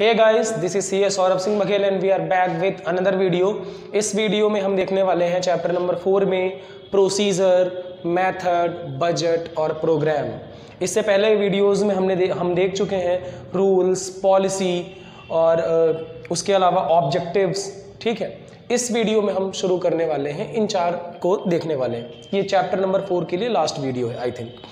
Hey guys this is CS Saurabh Singh Baghel and we are back with another video इस video में हम देखने वाले हैं चैप्टर नंबर फोर में प्रोसीजर मेथड बजट और प्रोग्राम इससे पहले वीडियोस में हमने दे, हम देख चुके हैं रूल्स पॉलिसी और उसके अलावा ऑब्जेक्टिव्स ठीक है? इस वीडियो में हम शुरू करने वाले हैं इन चार को देखने वाले हैं। ये चैप्टर नंबर फोर के लिए लास्ट वीडियो है I think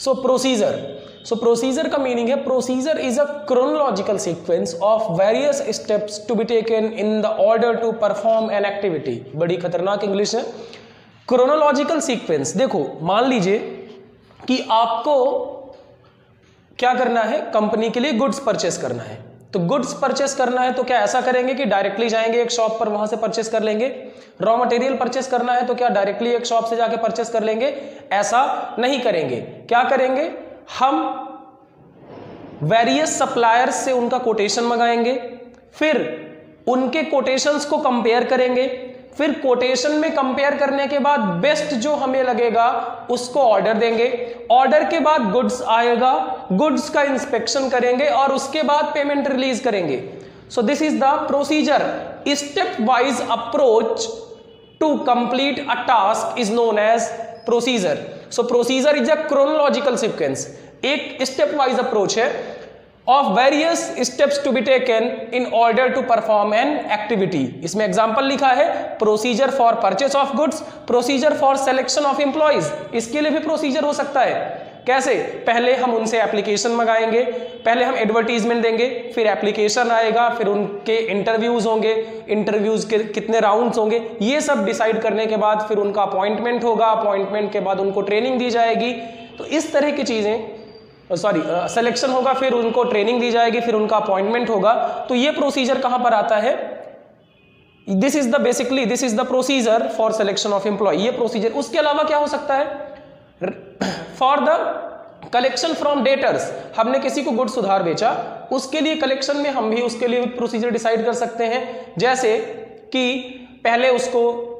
so procedure so procedure का मीनिंग है procedure is a chronological sequence of various steps to be taken in the order to perform an activity बड़ी खतरनाक इंग्लिश है। Chronological sequence देखो, मान लीजिए कि आपको क्या करना है? कंपनी के लिए गुड्स परचेस करना है। तो गुड्स परचेस करना है तो क्या ऐसा करेंगे कि डायरेक्टली जाएँगे एक शॉप पर, वहाँ से परचेस कर लेंगे। रॉ मटेरियल परचेस करना है तो क्या डायरेक्टली एक शॉप से जाके परचेस कर लेंगे? ऐसा नहीं करेंगे। क्या करेंगे? हम वेरियस सप्लायर्स से उनका कोटेशन मंगाएँगे, फिर उनके कोटेशंस को कंपेयर करेंगे, फिर कोटेशन में कंपेयर करने के बाद बेस्ट जो हमें लगेगा, उसको ऑर्डर देंगे। ऑर्डर के बाद गुड्स आएगा गुड्स का इंस्पेक्शन करेंगे और उसके बाद पेमेंट रिलीज़ करेंगे। So this is the procedure step wise approach to complete a task is known as procedure so procedure is a chronological sequence एक स्टेप वाइज अप्रोच है of various steps to be taken in order to perform an activity इसमें example लिखा है procedure for purchase of goods procedure for selection of employees इसके लिए भी procedure हो सकता है कैसे? पहले हम उनसे एप्लीकेशन मंगाएँगे, पहले हम एडवर्टीजमेंट देंगे, फिर एप्लीकेशन आएगा, फिर उनके इंटरव्यूज़ होंगे इंटरव्यूज़ के कितने राउंड्स होंगे, ये सब डिसाइड करने के बाद फिर उनका अपॉइंटमेंट होगा अपॉइंटमेंट के बाद उनको ट्रेनिंग दी जाएगी। तो इस तरह की चीज़ें सॉरी सिलेक्शन होगा, फिर उनको ट्रेनिंग दी जाएगी, फिर उनका अपॉइंटमेंट होगा। तो ये प्रोसीजर कहाँ पर आता है? This is the basically this is the procedure for selection of employee ये प्रोसीजर उसके अलावा क्या हो सकता है? For the collection from debtors हमने किसी को गुड्स उधार बेचा, उसके लिए कलेक्शन में हम भी उसके लिए प्रोसीजर डिसाइड कर सकते हैं। जैसे कि पहले उसको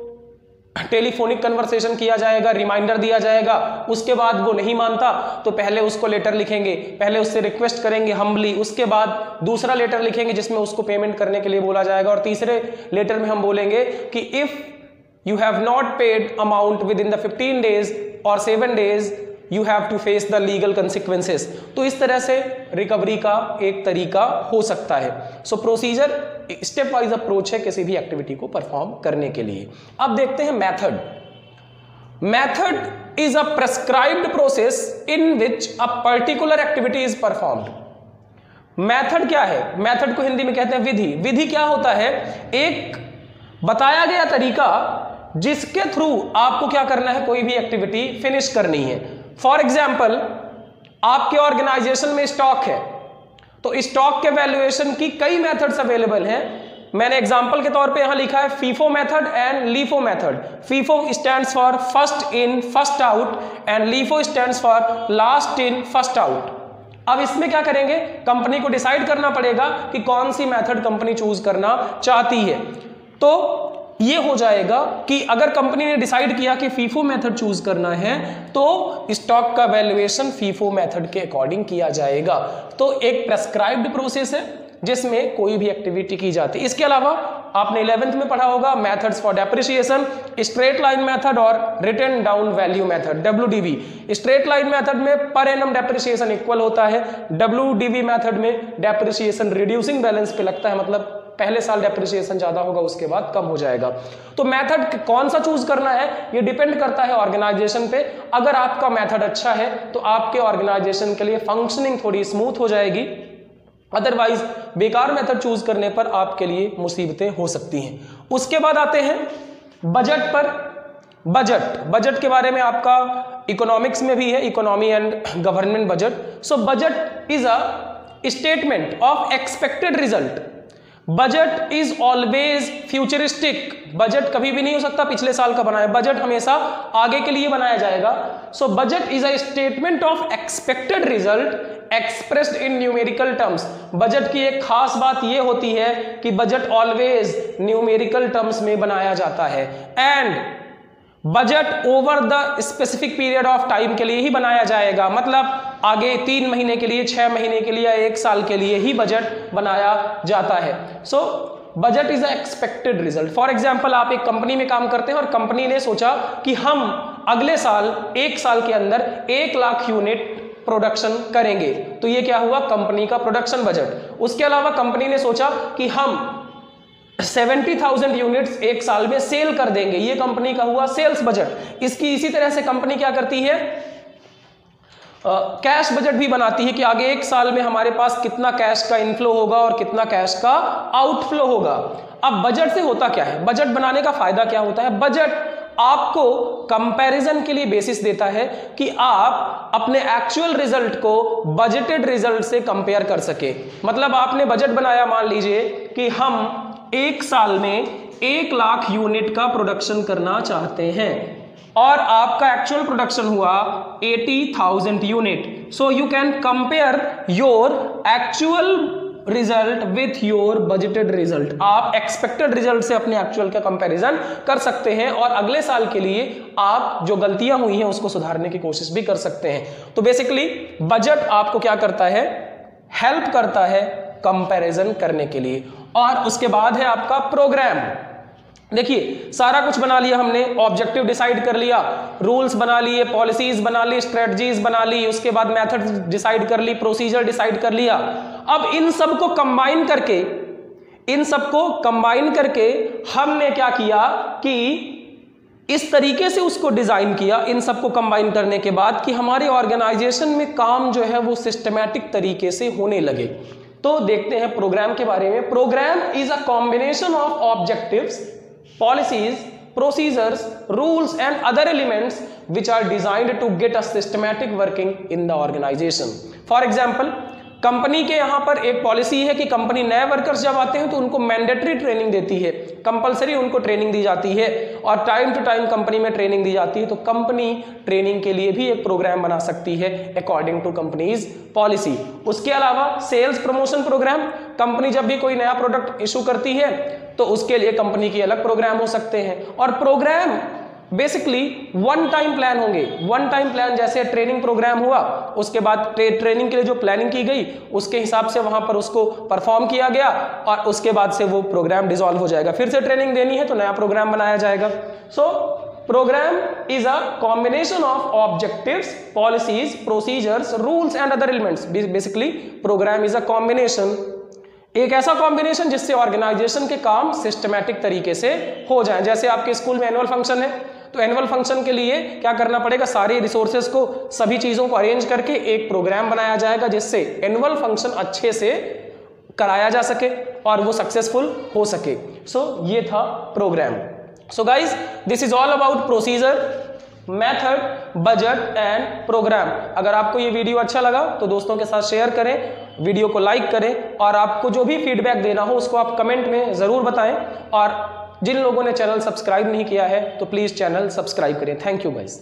टेलीफोनिक कन्वर्सेशन किया जाएगा रिमाइंडर दिया जाएगा, उसके बाद वो नहीं मानता तो पहले उसको लेटर लिखेंगे, पहले उससे रिक्वेस्ट करेंगे हम्बली उसके बाद दूसरा लेटर लिखेंगे जिसमें उसको पेमेंट करने के लिए बोला जाएगा, और तीसरे लेटर में हम बोलेंगे कि if have not paid amount within the 15 days और 7 days you have to face the legal consequences तो इस तरह से रिकवरी का एक तरीका हो सकता है। So procedure step wise approach है किसी भी एक्टिविटी को परफॉर्म करने के लिए। अब देखते हैं method method is a prescribed process in which a particular activity is performed method क्या है? मेथड को हिंदी में कहते हैं विधि। विधि क्या होता है? एक बताया गया तरीका जिसके थ्रू आपको क्या करना है, कोई भी एक्टिविटी फिनिश करनी है। फॉर एग्ज़ाम्पल आपके ऑर्गेनाइजेशन में स्टॉक है। तो स्टॉक के वैल्यूएशन की कई मेथड्स अवेलेबल हैं। मैंने एग्ज़ाम्पल के तौर पे यहाँ लिखा है FIFO method and LIFO method FIFO stands for first in first out and LIFO stands for last in first out अब इसमें क्या करेंगे? कंपनी को डिसाइड करना पड़ेगा कि कौन सी मेथड कंपनी चूज़ करना चाहती है। तो ये हो जाएगा कि अगर कंपनी ने डिसाइड किया कि फीफो मेथड चूज़ करना है तो स्टॉक का वैल्यूएशन फीफो मेथड के अकॉर्डिंग किया जाएगा। तो एक प्रेस्क्राइब्ड प्रोसेस है, जिसमें कोई भी एक्टिविटी की जाती है। इसके अलावा आपने इलेवेंथ में पढ़ा होगा methods for depreciation straight line method और written down value method W straight line method में पर एनम डेप्रिसिएशन इक्वल होता है डब्ल्यू मेथड में डेप्रिसिएशन रिड्यूसिंग बैलेंस पे लगता है मतलब पहले साल डेप्रिसिएशन ज़्यादा होगा, उसके बाद कम हो जाएगा। तो मेथड कौन सा चूज़ करना है, ये डिपेंड करता है ऑर्गेनाइजेशन पे। अगर आपका मेथड अच्छा है तो आपके ऑर्गेनाइजेशन के लिए फंक्शनिंग थोड़ी स्मूथ हो जाएगी। अदरवाइज़ बेकार मेथड चूज़ करने पर आपके लिए मुसीबतें हो सकती हैं। उसके बाद आते हैं बजट पर। बजट बजट के बारे में आपका इकोनॉमिक्स में भी है economy and government budget so budget is a statement of expected result budget is always futuristic. Budget कभी भी नहीं हो सकता पिछले साल का बनाया। बजट हमेशा आगे के लिए बनाया जाएगा। So budget is a statement of expected result expressed in numerical terms budget की एक खास बात यह होती है कि बजट ऑलवेज न्यूमेरिकल टर्म्स में बनाया जाता है। And budget over the specific period of time के लिए ही बनाया जाएगा। मतलब आगे तीन महीने के लिए छह महीने के लिए एक साल के लिए ही बजट बनाया जाता है। So budget is expected result for example आप एक कंपनी में काम करते हैं और कंपनी ने सोचा कि हम अगले साल एक साल के अंदर एक लाख यूनिट प्रोडक्शन करेंगे। तो ये क्या हुआ? कंपनी का प्रोडक्शन बजट उसके अलावा कंपनी ने सोचा कि हम 70,000 यूनिट्स एक साल में सेल कर देंगे। ये कंपनी का हुआ सेल्स बजट इसकी इसी तरह से कंपनी क्या करती है? कैश बजट भी बनाती है कि आगे एक साल में हमारे पास कितना कैश का इनफ्लो होगा और कितना कैश का आउटफ्लो होगा। अब बजट से होता क्या है? बजट बनाने का फ़ायदा क्या होता है? बजट आपको कंपैरिजन के लिए बेसिस देता है कि आप अपने एक्चुअल रिज़ल्ट को बजटेड रिज़ल्ट से कंपेयर कर सके। मतलब आपने बजट बनाया, मान लीजिए कि हम एक साल में एक लाख यूनिट का प्रोडक्शन करना चाहते हैं। और आपका एक्चुअल प्रोडक्शन हुआ 80,000 unit so you can compare your actual result with your budgeted result आप एक्सपेक्टेड रिज़ल्ट से अपने एक्चुअल का कंपैरिजन कर सकते हैं और अगले साल के लिए आप जो गलतियाँ हुई हैं उसको सुधारने की कोशिश भी कर सकते हैं। तो बेसिकली बजट आपको क्या करता है? हेल्प करता है कंपैरिजन करने के लिए। और उसके बाद है आपका प्रोग्राम देखिए, सारा कुछ बना लिया हमने ऑब्जेक्टिव डिसाइड कर लिया रूल्स बना लिए पॉलिसीज़ बना ली स्ट्रेटजीज बना ली, उसके बाद मेथड डिसाइड कर ली प्रोसीजर डिसाइड कर लिया। अब इन सबको कंबाइन करके, इन सबको कंबाइन करके हमने क्या किया कि इस तरीके से उसको डिज़ाइन किया, इन सबको कंबाइन करने के बाद कि हमारे ऑर्गेनाइजेशन में काम जो है वो सिस्टमैटिक तरीके से होने लगे। तो देखते हैं प्रोग्राम के बारे में। Program is a combination of objectives policies, procedures, rules and other elements which are designed to get a systematic working in the organization. For example, company के यहाँ पर एक पॉलिसी है कि कंपनी नए वर्कर्स जब आते हैं तो उनको मैंडेटरी ट्रेनिंग देती है। कंपलसरी उनको ट्रेनिंग दी जाती है और टाइम टू टाइम कंपनी में ट्रेनिंग दी जाती है। तो कंपनी ट्रेनिंग के लिए भी एक प्रोग्राम बना सकती है अकॉर्डिंग टू कंपनीज़ पॉलिसी उसके अलावा सेल्स प्रमोशन प्रोग्राम कंपनी जब भी कोई नया प्रोडक्ट इशू करती है तो उसके लिए कंपनी के अलग प्रोग्राम हो सकते हैं। और program basically one time plan होंगे। वन टाइम प्लान जैसे ट्रेनिंग प्रोग्राम हुआ उसके बाद ट्रे, ट्रेनिंग के लिए जो प्लानिंग की गई उसके हिसाब से वहाँ पर उसको परफॉर्म किया गया और उसके बाद से वो प्रोग्राम डिजॉल्व हो जाएगा। फिर से ट्रेनिंग देनी है तो नया प्रोग्राम बनाया जाएगा। So program is a combination of objectives policies procedures rules and other elements basically program is a combination एक ऐसा कॉम्बिनेशन जिससे ऑर्गेनाइजेशन के काम सिस्टमैटिक तरीके से हो जाए। जैसे आपके स्कूल में एनुअल फ़ंक्शन है। तो एनुअल फ़ंक्शन के लिए क्या करना पड़ेगा? सारी रिसोर्सेज को सभी चीज़ों को अरेंज करके एक प्रोग्राम बनाया जाएगा जिससे एनुअल फ़ंक्शन अच्छे से कराया जा सके और वो सक्सेसफुल हो सके। सो so, ये था program so guys this is all about procedure method budget and program अगर आपको ये वीडियो अच्छा लगा तो दोस्तों के साथ शेयर करें वीडियो को लाइक करें और आपको जो भी फीडबैक देना हो उसको आप कमेंट में ज़रूर बताएँ और जिन लोगों ने चैनल सब्सक्राइब नहीं किया है तो प्लीज़ चैनल सब्सक्राइब करें। Thank you guys